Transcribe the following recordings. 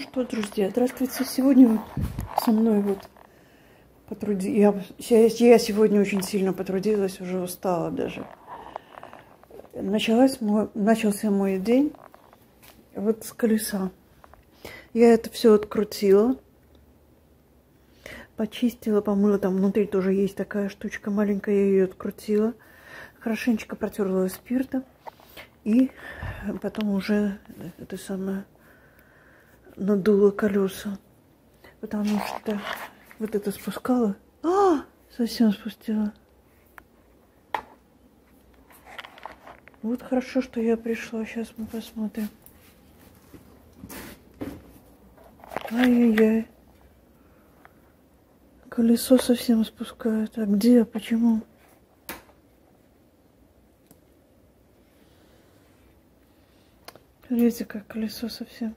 что, друзья, здравствуйте. Сегодня со мной вот потруди... я, я сегодня очень сильно потрудилась, уже устала даже. Началась мой... Начался мой день вот с колеса. Я это все открутила, почистила, помыла. Там внутри тоже есть такая штучка маленькая, я ее открутила. Хорошенечко протерла спиртом. И потом уже это самое надула колеса. Потому что вот это спускала. А, совсем спустила. Вот хорошо, что я пришла. Сейчас мы посмотрим. Ай-яй-яй. Колесо совсем спускает. А где? Почему? Видите, как колесо совсем.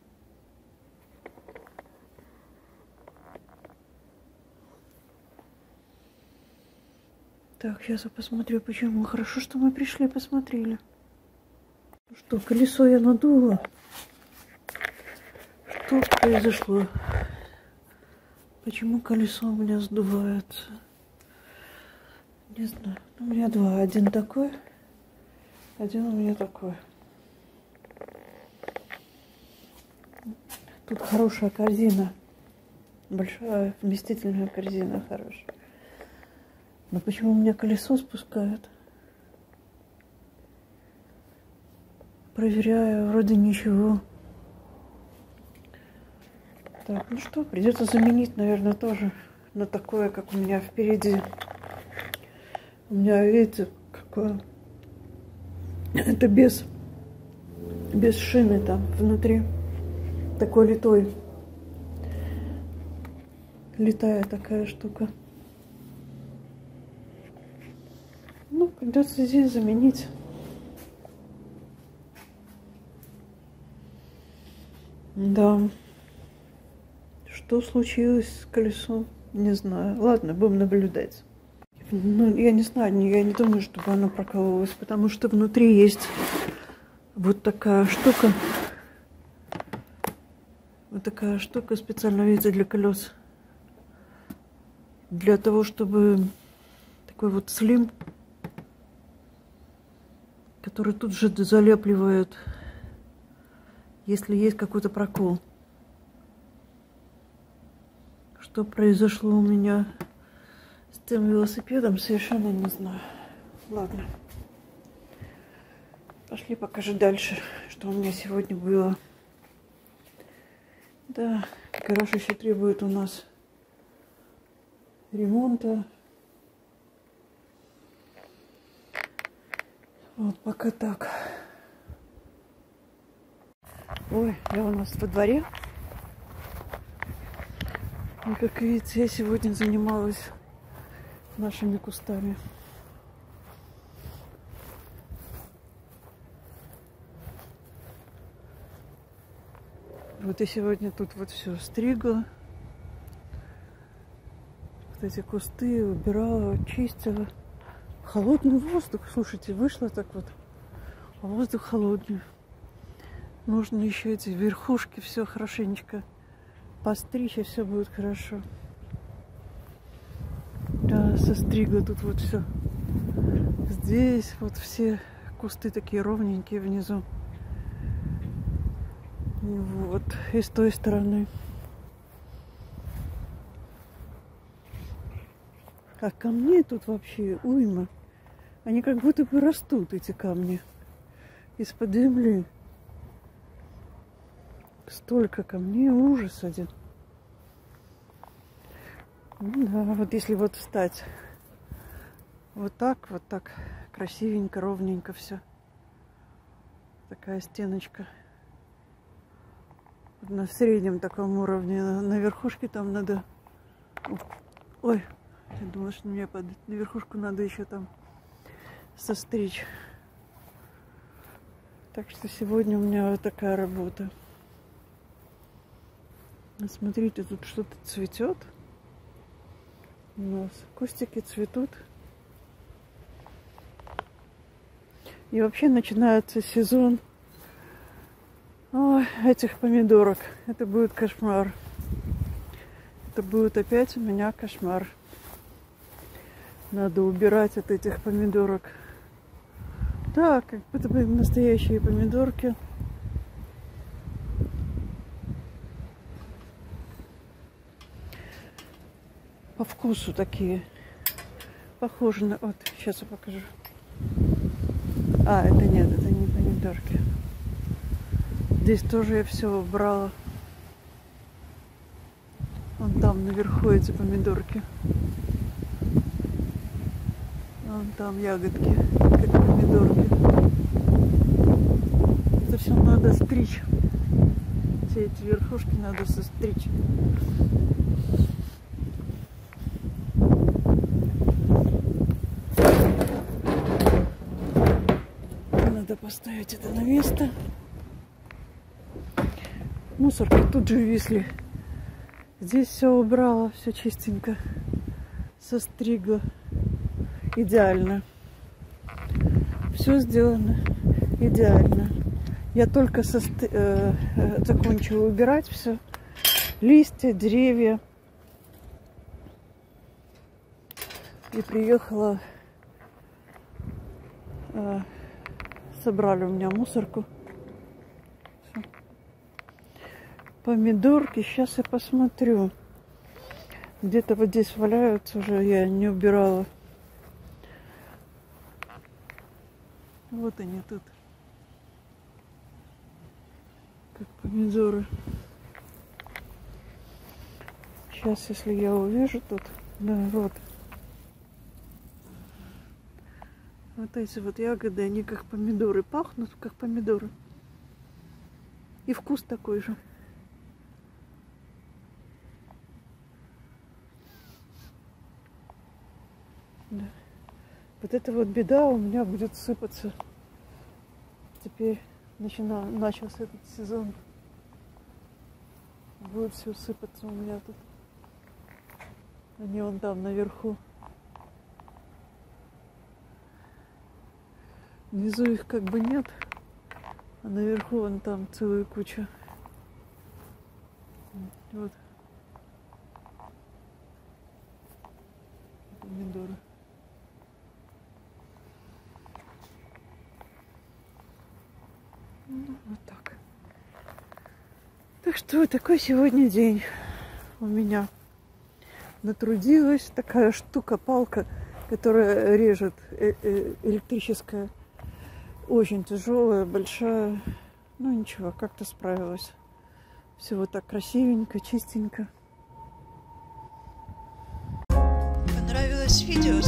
Так, сейчас я посмотрю, почему. Хорошо, что мы пришли, посмотрели. Что, колесо я надула? Что произошло? Почему колесо у меня сдувается? Не знаю. У меня два. Один такой, один у меня такой. Тут хорошая корзина. Большая вместительная корзина хорошая. Но почему у меня колесо спускает? Проверяю, вроде ничего. Так, ну что, придется заменить, наверное, тоже на такое, как у меня впереди. У меня, видите, какое... Это без, без шины там внутри. Такой литой. Летая такая штука. Ну, придется здесь заменить. Да. Что случилось с колесом? Не знаю. Ладно, будем наблюдать. Ну, я не знаю, я не думаю, чтобы оно прокололось, потому что внутри есть вот такая штука. Вот такая штука специально, видите, для колес. Для того, чтобы такой вот слим который тут же залепливают, если есть какой-то прокол. Что произошло у меня с тем велосипедом, совершенно не знаю. Ладно. Пошли покажу дальше, что у меня сегодня было. Да, гараж еще требует у нас ремонта. Вот пока так. Ой, я у нас во дворе. И как видите, я сегодня занималась нашими кустами. Вот я сегодня тут вот все стригла. Вот эти кусты убирала, чистила. Холодный воздух, слушайте, вышло так вот. Воздух холодный. Нужно еще эти верхушки все хорошенечко постричь, и все будет хорошо. Да, состригла тут вот все. Здесь вот все кусты такие ровненькие внизу. Вот, и с той стороны. А камней тут вообще уйма. Они как будто бы растут, эти камни, из-под земли. Столько камней, ужас один. Ну да, вот если вот встать вот так, вот так красивенько, ровненько все. Такая стеночка. На среднем таком уровне. На, верхушке там надо... Ой, я думала, что мне падает. На верхушку надо еще там состричь. Так что сегодня у меня вот такая работа. Смотрите, тут что-то цветет. У нас кустики цветут. И вообще начинается сезон Ой, этих помидорок. Это будет кошмар. Это будет опять у меня кошмар. Надо убирать от этих помидорок. Да, как будто бы настоящие помидорки. По вкусу такие. Похожи на... Вот, сейчас я покажу. А, это нет, это не помидорки. Здесь тоже я все убрала. Вон там наверху эти помидорки. Вон там ягодки, как помидорки. Это все надо стричь. Все эти верхушки надо состричь. Надо поставить это на место мусорки тут же висли. Здесь все убрала, все чистенько. Состригла. Идеально. Все сделано идеально. Я только э, э, закончила убирать все. Листья, деревья. И приехала. Э, собрали у меня мусорку. помидорки. Сейчас я посмотрю. Где-то вот здесь валяются уже, я не убирала. Вот они тут. Как помидоры. Сейчас, если я увижу тут, да, вот. Вот эти вот ягоды, они как помидоры пахнут, как помидоры. И вкус такой же. Да. Вот это вот беда у меня будет сыпаться. Теперь начина... начался этот сезон. Будет все сыпаться у меня тут. Они вон там наверху. Внизу их как бы нет, а наверху вон там целая куча. Вот. Помидоры. Ну, вот так. Так что такой сегодня день у меня. Натрудилась такая штука-палка, которая режет э, э, электрическая. Очень тяжелая, большая. Ну ничего, как-то справилась. Все вот так красивенько, чистенько. Понравилось видео?